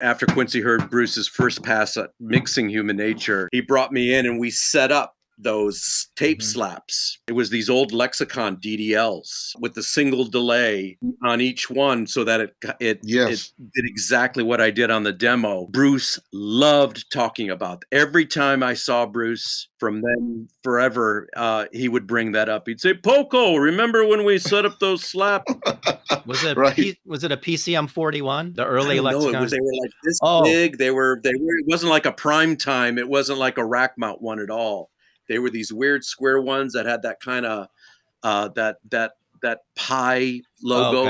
after Quincy heard Bruce's first pass at mixing Human Nature, he brought me in and we set up those tape Mhm. slaps. It was these old lexicon DDLs with the single delay on each one so that it it, Yes. it did exactly what I did on the demo. Bruce loved talking about. Every time I saw Bruce from then forever, uh, he would bring that up. He'd say, "Poco, remember when we set up those slaps?" Was it Right. P- was it a PCM 41? The early don't know. lexicon? It was, they were like this Oh. big. They were they were. It wasn't like a prime time. It wasn't like a rack mount one at all. They were these weird square ones that had that kind of uh, that that that pie logo. Okay.